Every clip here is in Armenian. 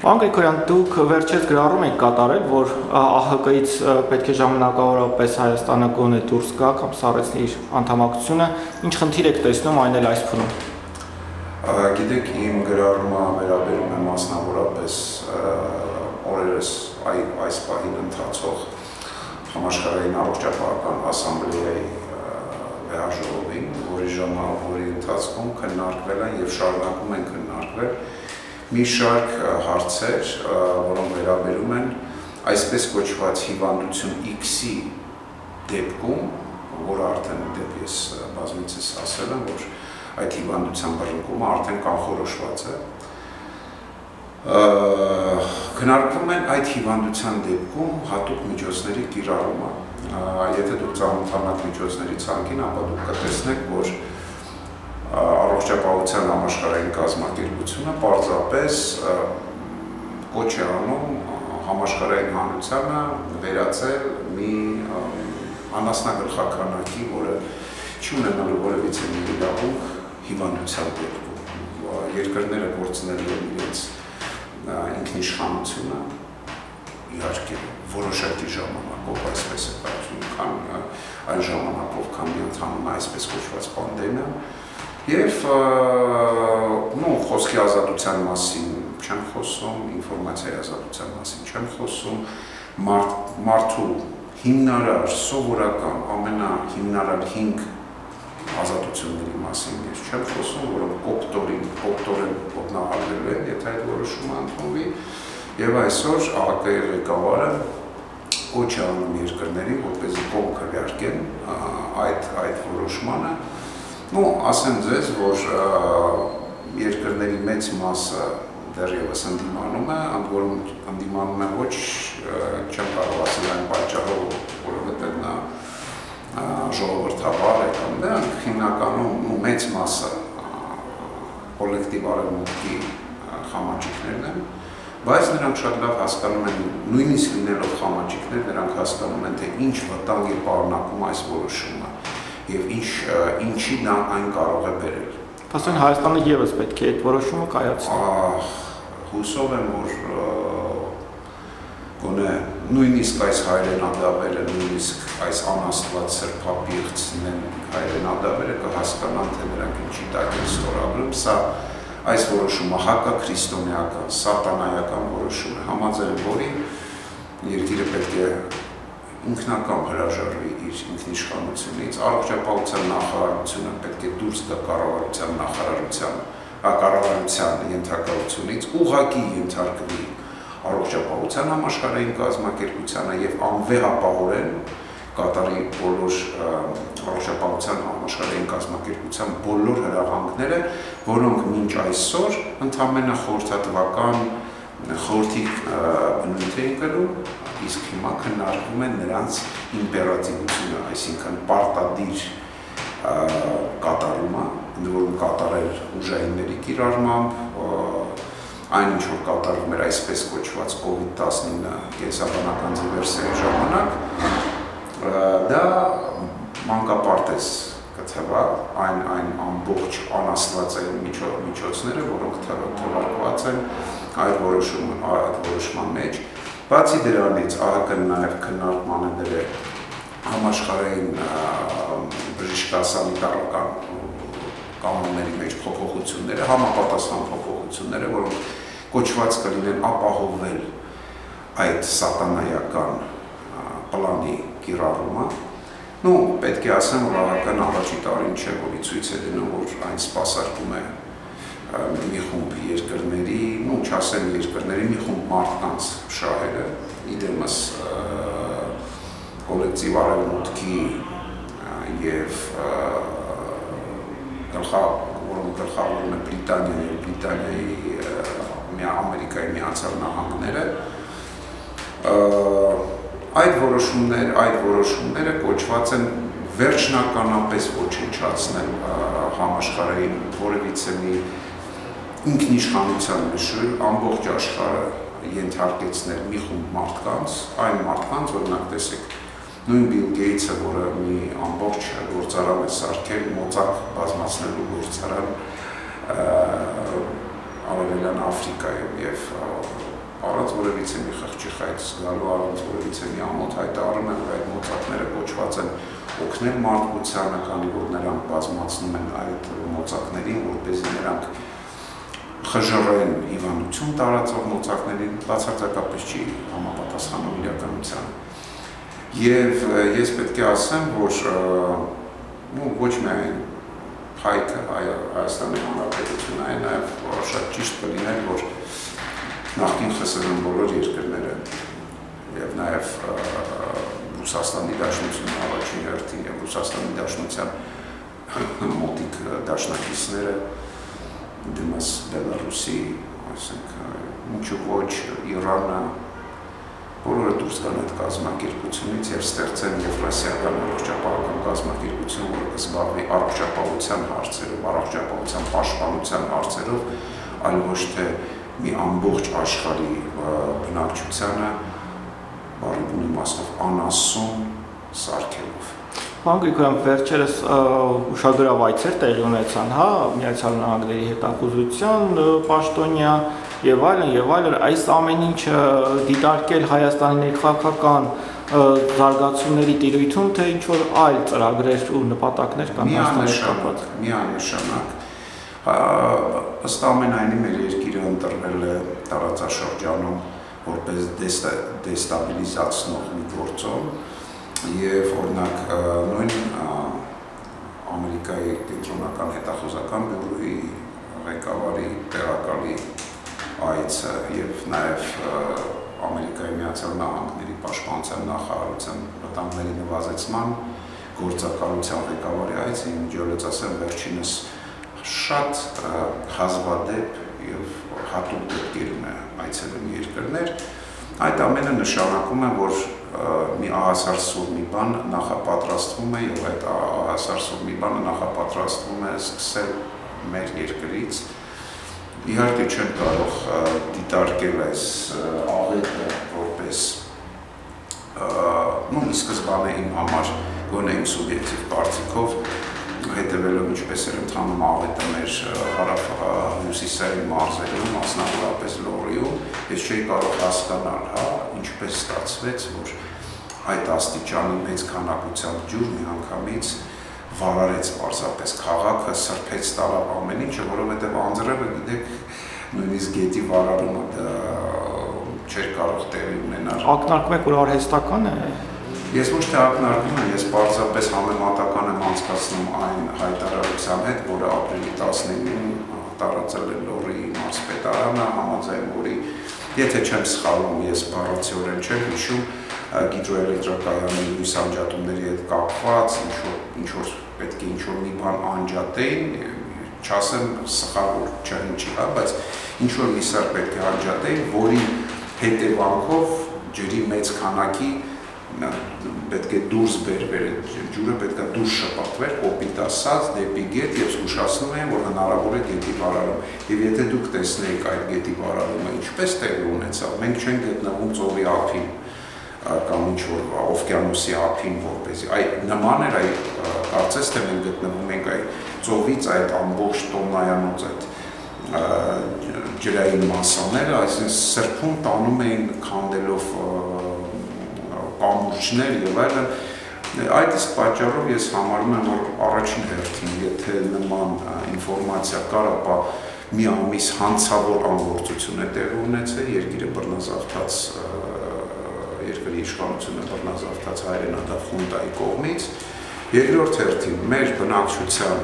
Պարոն Գրիգորյան, դուք վերջերս գրառում եք կատարել, որ ԱՀԿ-ից պետք է ժամանակավորապես Հայաստանը գոնե դուրս գա կամ սառեցնի իր անդամակցությունը, ինչ խնդիր եք տեսնում այն էլ այս փուլում։ Գիտեք, իմ գրառումը վերաբերում է մասնավորապես օրերս այ այս պահին ընթացող համաշխարհային առողջապահական ասամբլեայի վեհաժողովին, որի ժամանակի ընթացքում քննարկվել են եւ շարունակում են քննարկվել մի շարք հարցեր, որոնք վերաբերում են այսպես կոչված հիվանդություն X-ի դեպքում, որը արդեն դեպ ես բազմիցս ասել եմ, որ այդ հիվանդության բռնկումը արդեն կանխորոշված է, քննարկվում են այդ հիվանդության դեպքում հատուկ միջոցների կիրառումը։ Եթե դուք ծանոթանաք միջոցների ցանկին, ապա դուք կտեսնեք, որ առողջապահության համաշխարհային կազմակերպությունը պարզապես կոչ է անում համաշխարհային հանրությանը վերածել մի անասնագլխականակի, որը չունենալու որևիցե մի իրավունք հիվանդության դեպքում երկրները գործնելու են իրենց ինքնիշխանությունը իհարկե որոշակի ժամանակով այսպես է պատճառ, քան այն ժամանակով, քան ընդհանուր այսպես կոչված պանդեմիա, Եվ նո խոսքի ազատության մասին չեմ խոսում, ինֆորմացիայի ազատության մասին չեմ խոսում, մարդ, մարդու հիմնարար, սովորական, ամենահիմնարար 5 ազատությունների մասին ես չեմ խոսում, որոնք կոպտորին, կոպտորեն ոտնահարվել են, եթե այդ որոշումը ընդունվի, եւ այսօր ԱՀԿ-ի ղեկավարը կոչ անում երկրներին, որպեսզի կողմ քվեարկեն այդ այդ որոշմանը, Ну, ասեմ ձեզ, որ երկրների մեծ մասը դեռևս ընդդիմանում է, ընդ որում ընդդիմանում է ոչ չեմ կարող ասել այն պատճառով, որովհետև նա ժողովրդավար է կամ դրանք հիմնականում ու մեծ մասը կոլեկտիվ արևմուտքի խամաճիկներն են, բայց նրանք շատ լավ հասկանում են, նույնիսկ լինելով խամաճիկներ, նրանք հասկանում են, թե ինչ վտանգ է պարունակում այս որոշումը եւ ինչ ինչի նա այն կարող է բերել։ Փաստորեն Հայաստանը եւս պետք է այդ որոշումը կայացնի։ Հուսով եմ, որ գոնե նույնիսկ այս հայրենադավերը, նույնիսկ այս անաստված սրբապիղծն հայրենադավերը կհասկանան, թե նրանք ինչի տակ են ստորագրում, սա այս որոշումը հակաքրիստոնեական, սատանայական որոշում է, համաձայն որի երկիրը պետք է ինքնական հրաժարվի իր ինքնիշխանությունից, առողջապահության նախարարությունը պետք է դուրս գա կառավարության նախարարության, կառավարության ենթակայությունից, ուղակի ենթարկվի առողջապահության համաշխարհային կազմակերպությանը եւ անվեհապահորեն կատարի բոլոր առողջապահության համաշխարհային կազմակերպության բոլոր հրահանգները, որոնք մինչ այսօր ընդամենը խորհրդատվական խորհրդի բնույթ էին կրում, իսկ հիմա քննարկվում է նրանց իմպերատիվությունը, այսինքն պարտադիր կատարումը, ընդ որում կատարել ուժայինների կիրառմամբ, այն ինչ որ կատարվում էր այսպես կոչված COVID-19 կենսաբանական դիվերսիայի ժամանակ, դա մանկապարտեզ կթվա այն այն ամբողջ անաստվածային միջոցները, որոնք թվարկված են այլ որոշում այդ որոշման մեջ։ Բացի դրանից ԱՀԿ-ն նաև քննարկման է դրել համաշխարհային բժշկասանիտարական կանոնների մեջ փոփոխությունները, համապատասխան փոփոխությունները, որոնք կոչված կլինեն ապահովել այդ սատանայական պլանի կիրառումը, Ну, պետք է ասեմ, որ ԱՀԿ-ն առաջի տարին չէ, որի ցույց է դնում, որ այն սпасարկում է մի խումբ երկրների, ну, չասեմ երկրների, մի խումբ մարդկանց շահերը, իդեմս կոլեկտիվ արևմուտքի գլխա, որոնք գլխավորում է Բրիտանիան եւ Բրիտանիայի Ամերիկայի Միացյալ Նահանգները, այդ որոշումներ, այդ որոշումները կոչված են վերջնականապես ոչնչացնել համաշխարհային որևիցե մի ինքնիշխանության նշել ամբողջ աշխարհը ենթարկեցնել մի խումբ մարդկանց, այն մարդկանց, օրինակ տեսեք, նույն Bill Gates-ը, որը մի ամբողջ գործարան է սարքել, մոծակ բազմացնելու գործարան Արևելյան Աֆրիկայում եւ առանց որևիցե մի խղճի խայծ զգալու, առանց որևիցե մի ամոթ հայտարարում են, որ այդ մոծակները կոչված են օգնել մարդկությանը, քանի որ նրանք բազմացնում են այդ մոծակներին, որպեսզի նրանք խժռեն հիվանդություն տարածող մոծակներին բացարձակապես չի համապատասխանում իրականությանը։ Եվ ես պետք է ասեմ, որ ու ոչ միայն հայքը Հայաստանի Հանրապետությունը, այլ նաև շատ ճիշտ կլիներ, որ նախկին ԽՍՀՄ բոլոր երկրները եւ նաև Ռուսաստանի Դաշնությունը առաջին հերթին եւ Ռուսաստանի Դաշնության մոտիկ դաշնակիցները դիմաց Բելարուսի, ասենք, ինչու ոչ Իրանը բոլորը դուրս գան այդ կազմակերպությունից եւ ստեղծեն Եվրասիական առողջապահական կազմակերպություն, որը կզբաղվի առողջապահության հարցերով, առողջապահության պաշտպանության հարցերով, այլ ոչ թե մի ամբողջ աշխարհի բնակչությանը բարի բունի մասով անասուն սարքելով։ Գրիգորյան, վերջերս ուշագրավ այցեր տեղի ունեցան, հա, Միացյալ Նահանգների հետախուզության պաշտոնյա եւ այլն եւ այլն, այս ամեն ինչը դիտարկել Հայաստանի ներքաղաքական զարգացումների տիրույթում, թե ինչ որ այլ ծրագրեր ու նպատակներ կան Հայաստանի կապված։ Միանշանակ ըստ ամենայնի մեր երկիրը ընտրվել է տարածաշրջանում որպես դեստաբիլիզացնող մի գործոն եւ օրինակ նույն Ամերիկայի կենտրոնական հետախուզական բյուրոյի ղեկավարի տեղակալի այցը եւ նաեւ Ամերիկայի Միացյալ Նահանգների պաշտպանության նախարարության վտանգների նվազեցման գործակալության ղեկավարի այցը իմիջիոլից ասեմ վերջինս շատ հազվադեպ եւ հատուկ դեպքերում է այցելում երկրներ, այդ ամենը նշանակում է, որ մի ահասարսուր մի բան նախապատրաստվում է եւ այդ ահասարսուր մի բանը նախապատրաստվում է սկսել մեր երկրից իհարկե չեմ կարող դիտարկել այս աղետը որպես նույն սկզբանե իմ համար գոնե իմ սուբյեկտիվ կարծիքով հետևելով ինչպես էր ընթանում աղետը մեր հարավ հյուսիսային մարզերում, մասնավորապես Լորիում, ես չէի կարող հասկանալ, հա, ինչպես ստացվեց, որ այդ աստիճանի մեծ քանակությամբ ջուր մի անգամից վարարեց պարզապես քաղաքը, սրբեց տարավ ամեն ինչը, որովհետև անձրևը գիտեք նույնիսկ գետի վարարումը չէր կարող տեղի ունենալ։ Ակնարկում եք, որ արհեստական է Ես ոչ թե ակնարկում եմ, ես պարզապես համեմատական եմ անցկացնում այն հայտարարության հետ, որը ապրիլի 19-ին տարածել է Լորի մարզպետարանը, համաձայն որի, եթե չեմ սխալվում, ես բառացիորեն չեմ հիշում, գիդրոէլեկտրակայանի լույս անջատումների հետ կապված, ինչ որ ինչ որ պետք է ինչ որ մի բան անջատեին, չասեմ սխալ որ չհնչի, հա, բայց ինչ որ մի սար պետք է անջատեին, որի հետևանքով ջրի մեծ քանակի պետք է դուրս բերվեր այդ ջուրը պետք է դուրս շպատվեր կոպիտ ասած դեպի գետ եւ զգուշացնում են որ հնարավոր է գետի վարարում եւ եթե դուք տեսնեիք այդ գետի վարարումը ինչպես տեղի ունեցավ մենք չենք գտնվում ծովի ափին կամ ինչ որ օվկիանոսի ափին որպեսի այ նման էր այ կարծես թե մենք գտնվում ենք այ ծովից այդ ամբողջ տոննայանոց այդ ջրային մասաները այսինքն սրբում տանում էին քանդելով կամուրջներ եւ այլն այդ իսկ պատճառով ես համարում եմ որ առաջին հերթին եթե նման ինֆորմացիա կար ապա մի ամիս հանցավոր անգործություն է տեղի ունեցել երկիրը բռնազավթած երկրի իշխանությունը բռնազավթած հայրենադավ խունտայի կողմից երկրորդ հերթին մեր բնակչության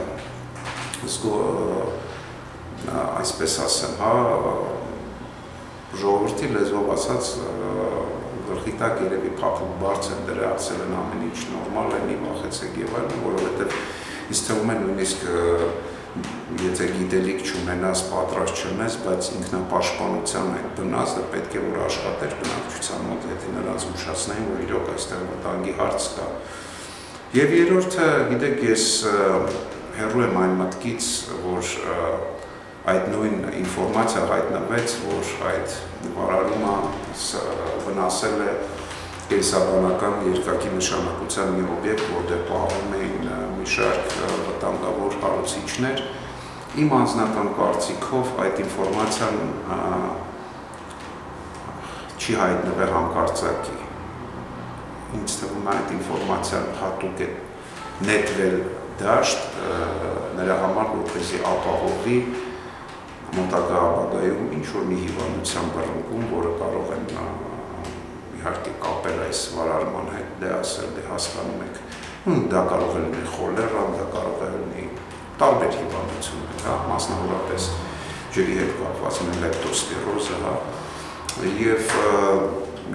այսպես ասեմ, հա, ժողովրդի լեզվով ասած գլխի տակ երևի փափուկ բարձր դրացել են ամեն ինչ նորմալ է, մի վախեցեք եւ այլն, որովհետեւ ինձ թվում է նույնիսկ եթե գիտելիք չունենաս, պատրաստ չնես, բայց ինքնապաշտպանության այդ բնազդը պետք է որ աշխատեր բնակչության մոտ, եթե նրանց ուշացնային, որ իրոք այստեղ վտանգի հարց կա։ Եվ երրորդը, գիտեք, ես հերու եմ այն մտքից, որ այդ նույն ինֆորմացիա հայտնվեց, որ այդ վարարումը վնասել է կենսաբանական երկակի նշանակության մի օբյեկտ, որտեղ պահվում էին մի շարք վտանգավոր հարուցիչներ։ Իմ անձնական կարծիքով այդ ինֆորմացիան չի հայտնվել հանկարծակի։ Ինձ թվում է այդ ինֆորմացիան հատուկ է նետվել դաշտ նրա համար որպեսզի ապահովի մոտակա ապագայում ինչ որ մի հիվանդության բռնկում, որը կարող են իհարկե կապել այս վարարման հետ, դե ասել, դե հասկանում եք, դա կարող է լինի խոլերան, դա կարող է լինի տարբեր հիվանդություններ, հա, մասնավորապես ջրի հետ կապված leptospirose, հա, եւ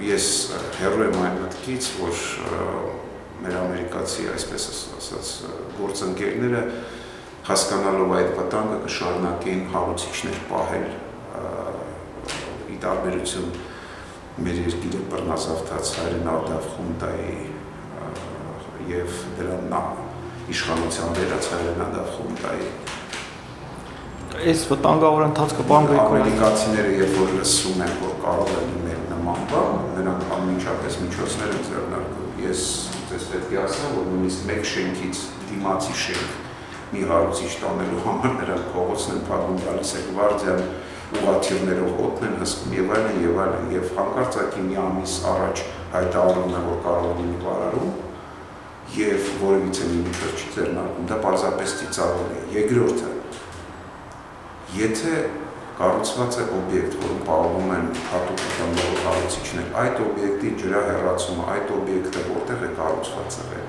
ես հերո եմ այն մտքից, որ մեր ամերիկացի, այսպես ասած, գործընկերները հասկանալով այդ վտանգը կշարունակեին հարուցիչներ պահել ի տարբերություն մեր երկիրը բռնազավթած հայրենադավ խունտայի եւ դրան իշխանության վերած հայրենադավ խունտայի այս վտանգավոր ընթացքը բան ամերիկացիները երբ որ լսում են որ կարող է լինել նման բան նրանք անմիջապես միջոցներ են ձեռնարկում ես ձեզ պետք է ասեմ որ նույնիսկ մեկ շենքից դիմացի շենք մի հարուցիչ տանելու համար նրանք փողոցն են փակում գալիս է գվարդիան ուղղաթիռներով հոտն են հսկում եւ այլն եւ այլն եւ հանկարծակի մի ամիս առաջ հայտարարում է որ կարող է լինի վարարում եւ որևիցե մի միջոց չի ձեռնարկում. Դա պարզապես ծիծաղելի է երկրորդը եթե կառուցված է օբյեկտ, որում պահվում են հատուկ վտանգավոր կառուցիչներ, այդ օբյեկտի ջրահեռացումը, այդ օբյեկտը որտեղ է կառուցված եղել,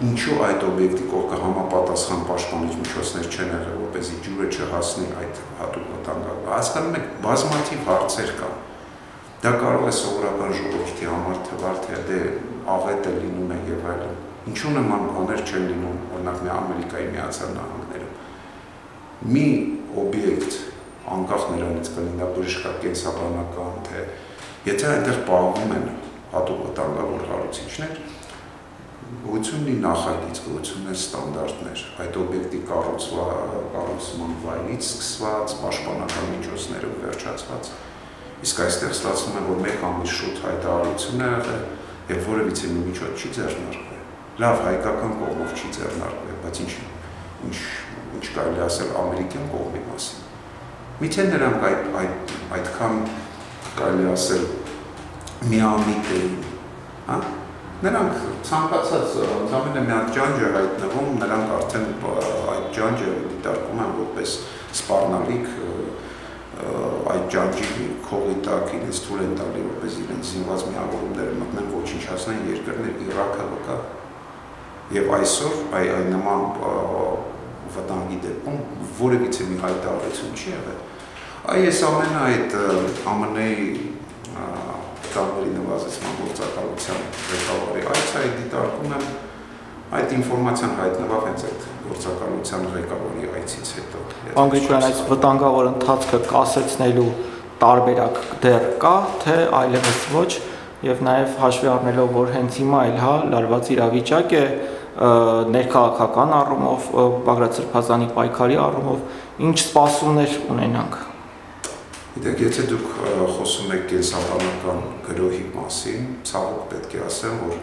ինչու այդ օբյեկտի կողքը համապատասխան պաշտպանիչ միջոցներ չեն եղել, որպեսզի ջուրը չհասնի այդ հատուկ վտանգը։ Հասկանում եք, բազմաթիվ հարցեր կան։ Դա կարող է սովորական ժողովրդի համար թվալ, թե դե աղետ է լինում է եւ այլն։ Ինչու նման բաներ չեն լինում, օրինակ Ամերիկայի Միացյալ Նահանգներում։ Մի օբյեկտ անկախ նրանից կլինի բժշկա կենսաբանական, թե եթե այնտեղ պահվում են հատուկ վտանգավոր հարուցիչներ, գույցուն ունի նախագիծ, գույցուն ունի ստանդարտներ, այդ օբյեկտի կառուցման վայրից սկսված, պաշտպանական միջոցներով վերջացված։ Իսկ այստեղ ստացվում է, որ մեկ ամիս շուտ հայտարարություն է եղել եւ որևիցե մի միջոց չի ձեռնարկվել։ Լավ, հայկական կողմով չի ձեռնարկվել, բայց ինչ ինչ ինչ կարելի ասել ամերիկյան կողմի մասին։ Միթե նրանք այդ այդ այդքան կարելի ասել միամիտ էին, հա Նրանք ցանկացած ընդամենը մի հատ ջանջ է հայտնվում, նրանք արդեն այդ ջանջը դիտարկում են որպես սպառնալիք այդ ջանջի քողի տակ իրենց թույլ են տալի որպես իրենց զինված միավորումները մտնեն ոչնչացնեն երկրներ Իրաքը վկա եւ այսօր այ այն նման վտանգի դեպքում որևիցե մի հայտարարություն չի եղել այ ես ամենը այդ ԱՄՆ-ի տարբերի նվազեցման գործակալության ղեկավարի այցը դիտարկում եմ այդ ինֆորմացիան հայտնվավ հենց այդ գործակալության ղեկավարի այցից հետո։ Պարոն Գրիգորյան, այս վտանգավոր ընթացքը կասեցնելու տարբերակ դեռ կա, թե այլևս ոչ, եւ նաեւ հաշվի առնելով, որ հենց հիմա էլ հա լարված իրավիճակ է ներքաղաքական առումով, Բագրատ Սրբազանի պայքարի առումով, ինչ սպասումներ ունենանք Գիտեք, եթե դուք խոսում եք կենսաբանական գրոհի մասին, ցավոք պետք է ասեմ, որ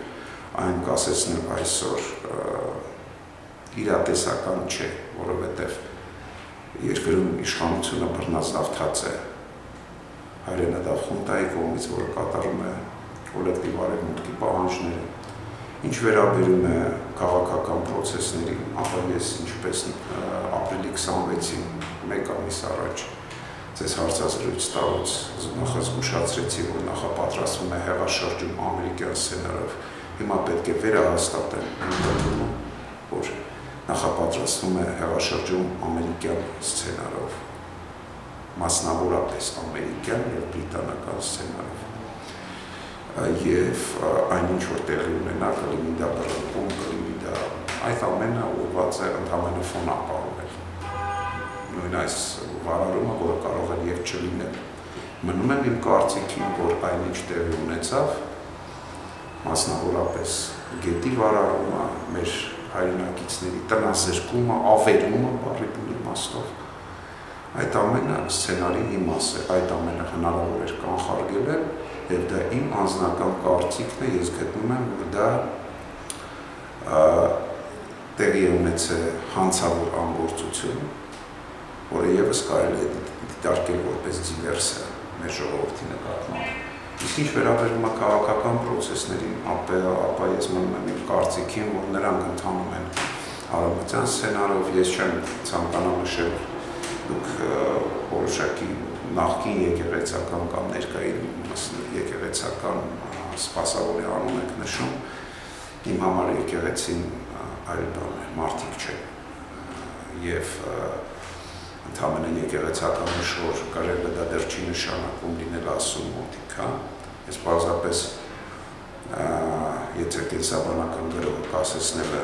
այն կասեցնել այսօր իրատեսական չէ, որովհետև երկրում իշխանությունը բռնազավթած է հայրենադավ խունտայի կողմից, որը կատարում է կոլեկտիվ արևմուտքի պահանջները։ Ինչ վերաբերում է քաղաքական process-ներին, ապա ես ինչպես ապրիլի 26-ին մեկ ամիս առաջ ձեզ հարցազրույց տալուց նախազգուշացրեցի, որ նախապատրաստվում է հեղաշրջում ամերիկյան սցենարով։ Հիմա պետք է վերահաստատել ընդդիմումը, որ նախապատրաստվում է հեղաշրջում ամերիկյան սցենարով, մասնավորապես ամերիկյան եւ բրիտանական սցենարով եւ այնինչ որ տեղի ունենա կլինի դա բռնկում, կլինի դա այդ ամենը ուղղված է ընդհանրապես ֆոն ապահովել։ Նույն այս վարարումը, որը կարող է եւ չլինել։ Մնում եմ իմ կարծիքին, որ այնինչ տեղի ունեցավ, մասնավորապես գետի վարարումը, մեր հայրենակիցների տնազրկումը, ավերումը բարի իմաստով այդ ամենը սցենարի մի մաս է, այդ ամենը հնարավոր էր կանխարգելել եւ դա իմ անձնական կարծիքն է, ես գտնում եմ, որ դա տեղի ունեցել հանցավոր անգործություն որը եւս կարելի է դիտարկել որպես դիվերսիա մեր ժողովրդի նկատմամբ։ Իսկ ինչ վերաբերում է քաղաքական process-ներին, ապա ես մնում եմ իմ կարծիքին, որ նրանք ընթանում են արաբացիան սցենարով, ես չեմ ցանկանա նշել դուք որոշակի նախկին եկեղեցական կամ ներկային եկեղեցական սպասավորի անուն եք նշում, իմ համար եկեղեցին այլ բան է, մարդիկ չէ։ Եվ ընդհանրեն եկեղեցական նշոր կարելի դա դեռ չի նշանակում լինել ասում մոտիկ, հա։ Ես բազապես եթե կենսաբանական գրողը կասեցնելը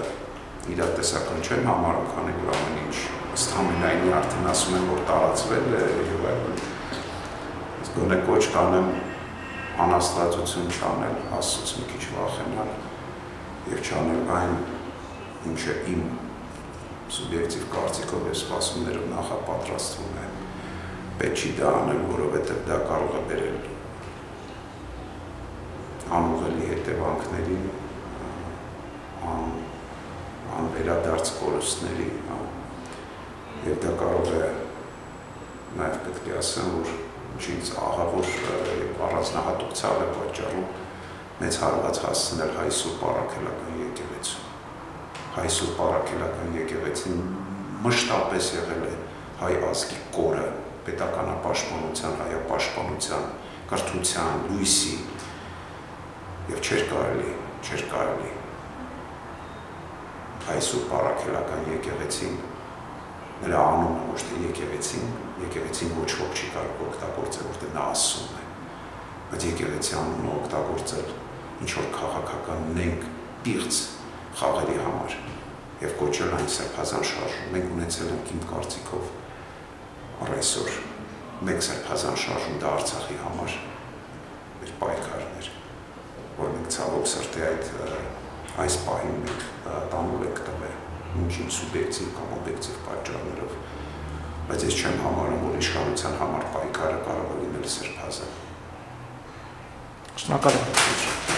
իրատեսական չեմ համարում, քանի որ ամեն ինչ ըստ ամենայնի արդեն ասում են, որ տարածվել է եւ այլն։ Ես գոնե կոչ կանեմ անաստվածություն չանել, Աստծոց մի քիչ վախենալ եւ չանել այն, ինչը իմ սուբյեկտիվ կարծիքով եւ սպասումներով նախապատրաստվում է պետք չի դա անել, որովհետև դա կարող է բերել անուղելի հետևանքների, ան, անվերադարձ կորուստների, եւ դա կարող է նաեւ պետք է ասեմ, որ ինչից ահավոր առանձնահատուկ ցավ է պատճառում մեծ հարված հասցնել հայ սուրբ առաքելական եկեղեցու հայ սուրբ առաքելական եկեղեցին մշտապես եղել է հայ ազգի կորը պետականապաշտպանության, հայապաշտպանության, կրթության, լույսի եւ չէր կարելի, չէր կարելի հայ սուրբ առաքելական եկեղեցին նրա անունը ոչ թե եկեղեցին, եկեղեցին ոչ ոք չի կարող օգտագործել, որտեղ նա ասում է։ Բայց եկեղեցի անունը օգտագործել ինչ որ քաղաքական նենք, պիղծ խաղերի համար եւ կոչել այն սրբազան շարժում։ Մենք ունեցել ենք իմ կարծիքով առ այսօր մեկ սրբազան շարժում դա Արցախի համար մեր պայքարներ, որ մենք ցավոք սրտի այդ այս պահին մենք տանուլ ենք տվել ինչին սուբյեկտիվ կամ օբյեկտիվ պատճառներով բայց ես չեմ համարում որ իշխանության համար պայքարը կարող է լինել սրբազան Շնորհակալ եմ